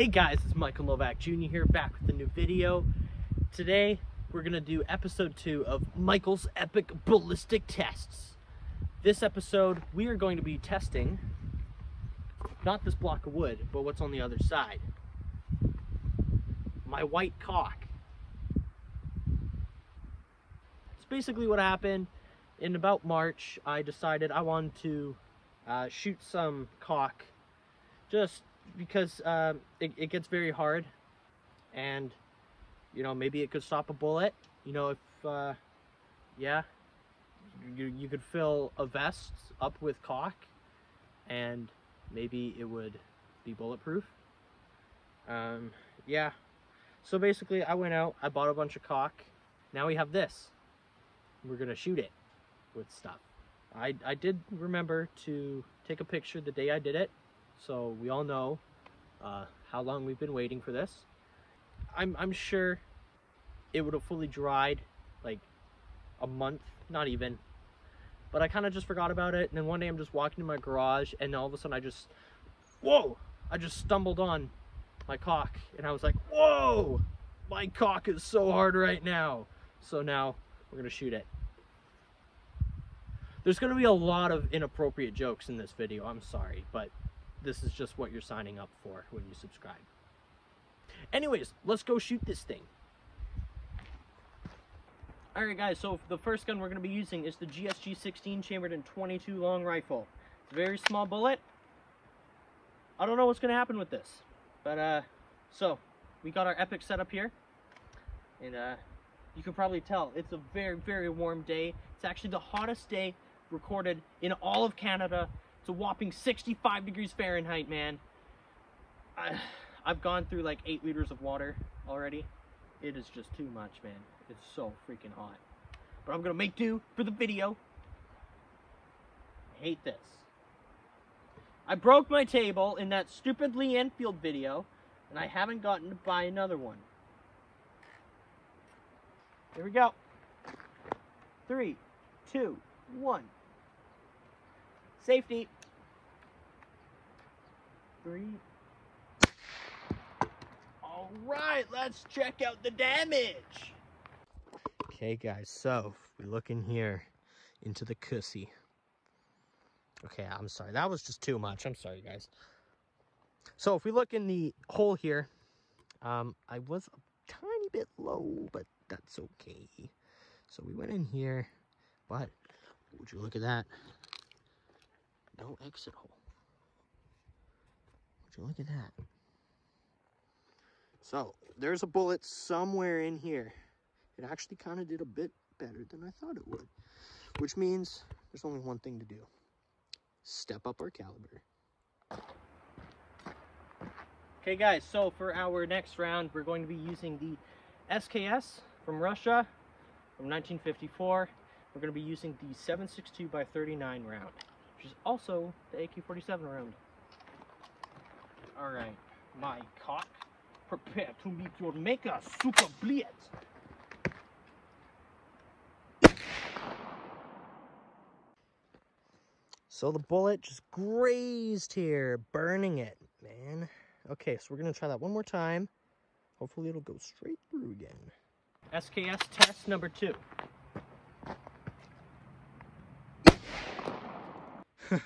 Hey guys, it's Michael Novak Jr. here, back with a new video. Today, we're gonna do episode two of Michael's Epic Ballistic Tests. This episode, we are going to be testing not this block of wood, but what's on the other side. My white cock. It's basically what happened. In about March, I decided I wanted to uh, shoot some cock just because uh, it, it gets very hard and you know maybe it could stop a bullet you know if uh, yeah you, you could fill a vest up with caulk and maybe it would be bulletproof. Um, yeah. So basically I went out I bought a bunch of caulk. Now we have this. We're gonna shoot it with stuff. I, I did remember to take a picture the day I did it so we all know uh, how long we've been waiting for this. I'm, I'm sure it would have fully dried like a month, not even. But I kind of just forgot about it. And then one day I'm just walking in my garage and all of a sudden I just, whoa, I just stumbled on my cock. And I was like, whoa, my cock is so hard right now. So now we're going to shoot it. There's going to be a lot of inappropriate jokes in this video. I'm sorry, but this is just what you're signing up for when you subscribe. Anyways, let's go shoot this thing. Alright guys, so the first gun we're going to be using is the GSG 16 chambered in 22 long rifle. It's a very small bullet. I don't know what's going to happen with this. But, uh, so, we got our Epic setup here. And, uh, you can probably tell, it's a very, very warm day. It's actually the hottest day recorded in all of Canada a whopping 65 degrees Fahrenheit, man. I, I've gone through like 8 liters of water already. It is just too much, man. It's so freaking hot. But I'm to make do for the video. I hate this. I broke my table in that stupid Lee Enfield video, and I haven't gotten to buy another one. Here we go. Three, two, one. Safety. Three. All right, let's check out the damage. Okay, guys, so we look in here into the cussy. Okay, I'm sorry. That was just too much. I'm sorry, guys. So if we look in the hole here, um, I was a tiny bit low, but that's okay. So we went in here, but would you look at that? no exit hole. Would you look at that? So, there's a bullet somewhere in here. It actually kind of did a bit better than I thought it would. Which means there's only one thing to do. Step up our caliber. Okay guys, so for our next round, we're going to be using the SKS from Russia from 1954. We're going to be using the 762 by 39 round which is also the AK-47 round. Alright, my cock, prepare to meet your maker, Super Blitz. So the bullet just grazed here, burning it, man. Okay, so we're gonna try that one more time. Hopefully it'll go straight through again. SKS test number two.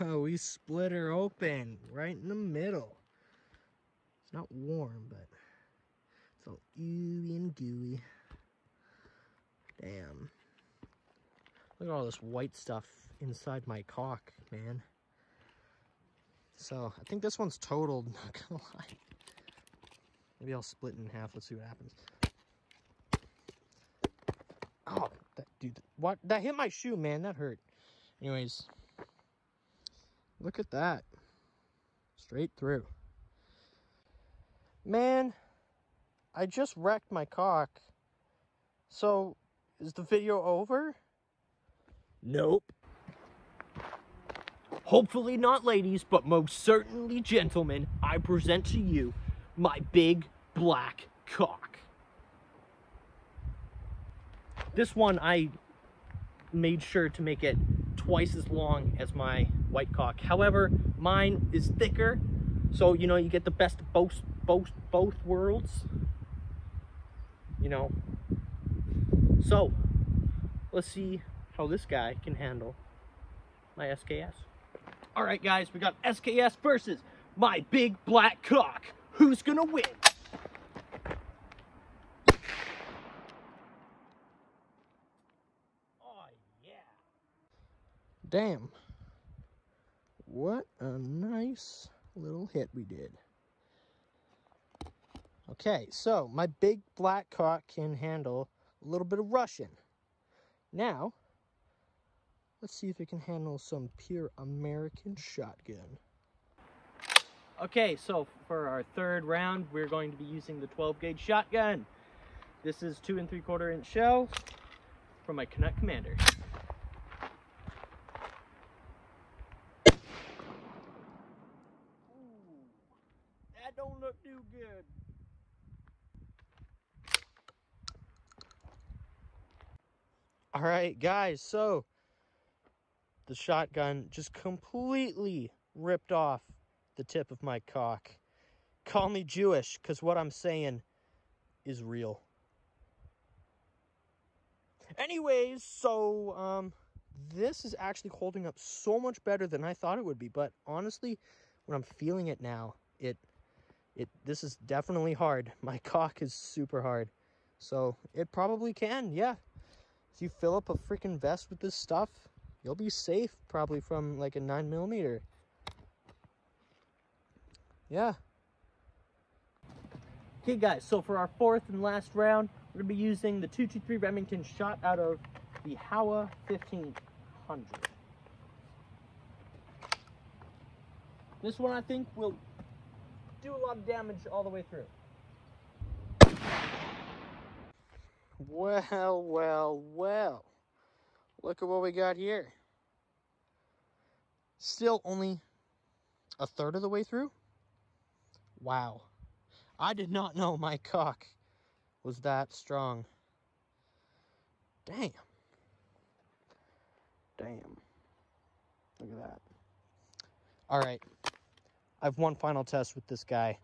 we split her open right in the middle. Not warm, but it's all ooey and gooey. Damn. Look at all this white stuff inside my cock, man. So, I think this one's totaled, not gonna lie. Maybe I'll split it in half, let's see what happens. Oh, that, dude, what? That hit my shoe, man, that hurt. Anyways, Look at that. Straight through. Man, I just wrecked my cock. So, is the video over? Nope. Hopefully not ladies, but most certainly gentlemen, I present to you my big black cock. This one I made sure to make it twice as long as my white cock. However, mine is thicker, so you know you get the best of both both both worlds. You know. So, let's see how this guy can handle my SKS. All right, guys, we got SKS versus my big black cock. Who's gonna win? Oh, yeah. Damn. What a nice little hit we did. Okay, so my big black cock can handle a little bit of Russian. Now, let's see if it can handle some pure American shotgun. Okay, so for our third round, we're going to be using the 12 gauge shotgun. This is two and three quarter inch shells from my Canuck Commander. Ooh, that don't look too good. All right, guys, so the shotgun just completely ripped off the tip of my cock. Call me Jewish, because what I'm saying is real. Anyways, so, um, this is actually holding up so much better than I thought it would be, but honestly, when I'm feeling it now, it, it, this is definitely hard. My cock is super hard. So, it probably can, yeah. If you fill up a freaking vest with this stuff, you'll be safe probably from like a 9 millimeter. Yeah. Okay guys, so for our fourth and last round, we're to be using the 223 Remington shot out of the Howa 1500. This one I think will do a lot of damage all the way through. Well, well, well. Look at what we got here. Still only a third of the way through? Wow. I did not know my cock was that strong. Damn. Damn. Look at that. All right. I have one final test with this guy.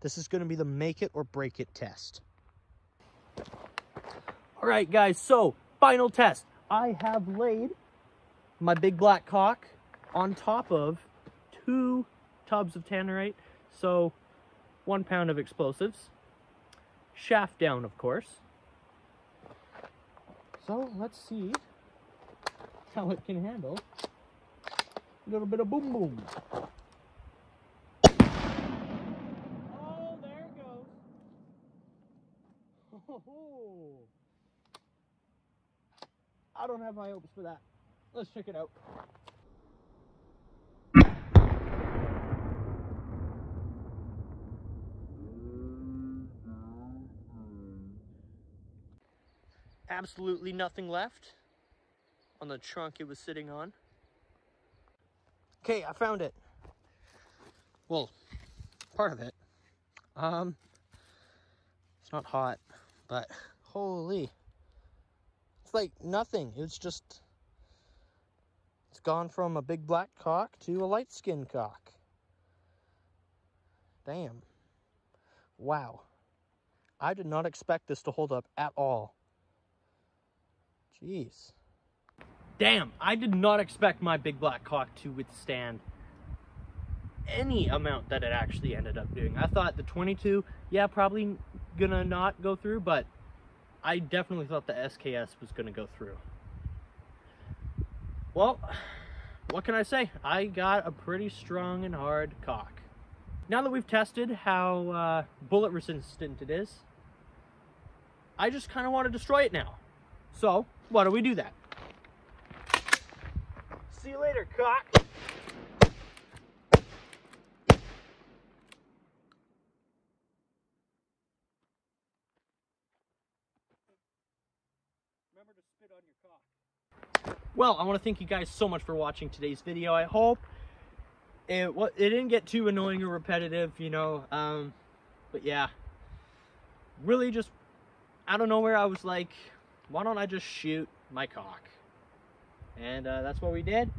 This is going to be the make it or break it test. All right, guys, so final test. I have laid my big black cock on top of two tubs of tannerite. So one pound of explosives. Shaft down, of course. So let's see how it can handle a little bit of boom boom. Oh, there it goes. Oh, I don't have my hopes for that. Let's check it out. Absolutely nothing left on the trunk it was sitting on. Okay, I found it. Well, part of it. Um, it's not hot, but holy, like nothing. It's just, it's gone from a big black cock to a light skin cock. Damn. Wow. I did not expect this to hold up at all. Jeez. Damn, I did not expect my big black cock to withstand any amount that it actually ended up doing. I thought the 22, yeah, probably gonna not go through, but I definitely thought the SKS was gonna go through. Well, what can I say? I got a pretty strong and hard cock. Now that we've tested how uh, bullet resistant it is, I just kind of want to destroy it now. So, why don't we do that? See you later, cock. Remember to spit on your cock. Well, I want to thank you guys so much for watching today's video. I hope it it didn't get too annoying or repetitive, you know. Um, but yeah, really just out of nowhere, I was like, why don't I just shoot my cock? And uh, that's what we did.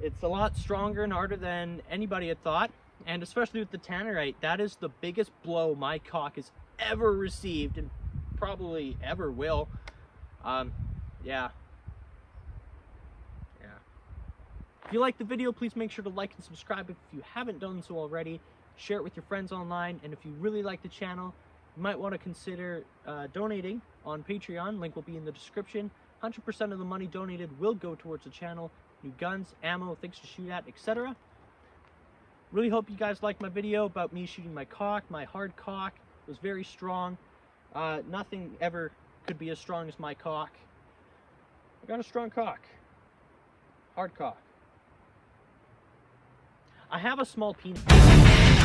It's a lot stronger and harder than anybody had thought. and especially with the tannerite, that is the biggest blow my cock has ever received and probably ever will. Um, yeah. Yeah. If you like the video, please make sure to like and subscribe if you haven't done so already. Share it with your friends online, and if you really like the channel, you might want to consider uh, donating on Patreon. Link will be in the description. 100% of the money donated will go towards the channel, new guns, ammo, things to shoot at, etc. Really hope you guys liked my video about me shooting my cock. My hard cock was very strong. Uh, nothing ever could be as strong as my cock. I got a strong cock. Hard cock. I have a small penis.